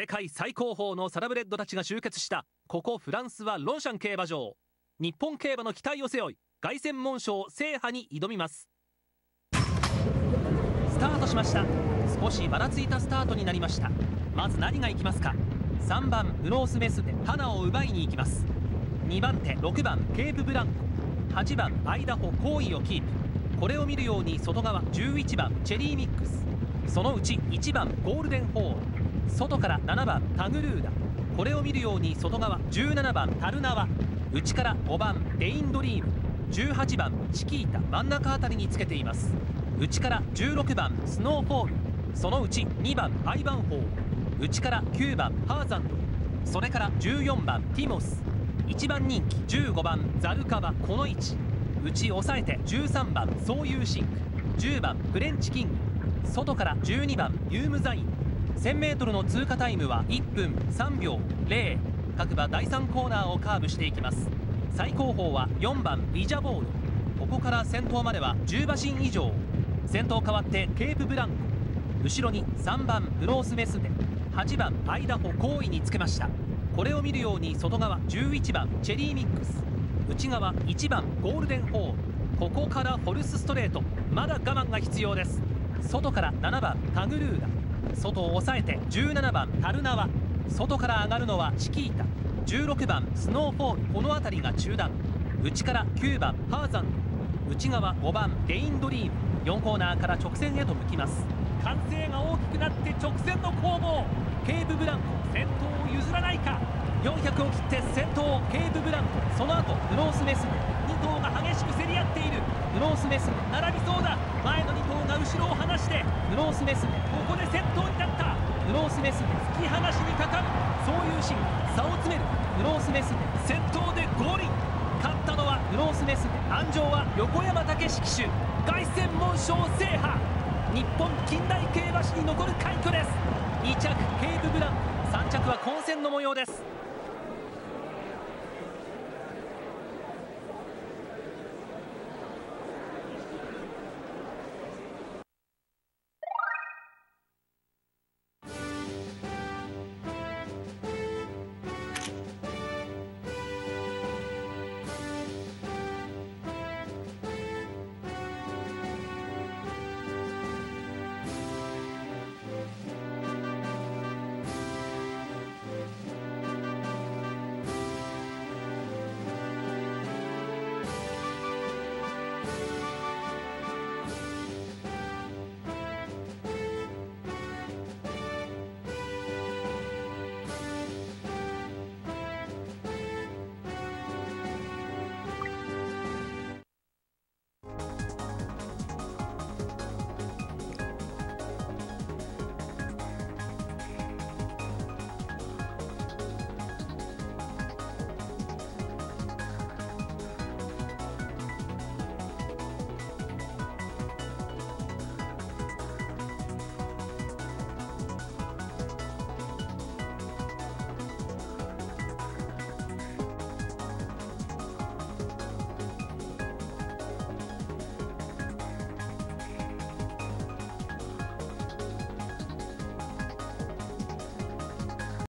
世界最高峰のサラブレッドたちが集結したここフランスはロンシャン競馬場。日本競馬の期待を背負い凱旋門賞制覇に挑みます。スタートしました。少しばらついたスタートになりました。まず何がいきますか。3番ブロースメスで花を奪いに行きます。2番手6番ケープブランコ。8番アイダホ好位をキープ。これを見るように外側11番チェリーミックス。そのうち1番ゴールデンホール。外から7番タグルーダ。これを見るように外側17番タルナワ。内から5番レインドリーム。18番チキータ。真ん中あたりにつけています。内から16番スノーフォール。そのうち2番アイバンホール。内から9番ハーザンド。それから14番ティモス。1番人気。15番ザルカバ。この位置。内抑えて13番ソーユーシンク。10番フレンチキング。外から12番ユームザイン。1000m の通過タイムは1分3秒0各馬第3コーナーをカーブしていきます。最高峰は4番リジャボードここから先頭までは10馬身以上。先頭変わってケープブランコ。後ろに3番ブロースメスで。8番アイダホ好位につけました。これを見るように外側11番チェリーミックス。内側1番ゴールデンホール。ここからフォルスストレート。まだ我慢が必要です。外から7番タグルーダ外を抑えて17番タルナワ外から上がるのはチキータ。16番スノーフォー。ルこの辺りが中段。内から9番ハーザン。内側5番レインドリーム。4コーナーから直線へと向きます。歓声が大きくなって直線の攻防。ケーブブランコ先頭を譲らないか。400を切って先頭ケーブブランコ。その後ブロースメス。2頭が激しく競り合っている。ブロースメス並びそうだ。前の2頭が後ろを離してブロースメスここで先頭になった。ブロースメス突き放しにかかる。そういうシーン。差を詰める。ブロースメス先頭でゴールイン。勝ったのはブロースメス安城は横山武史騎手。凱旋門賞制覇。日本近代競馬史に残る快挙です。2着ケープブラン。3着は混戦の模様です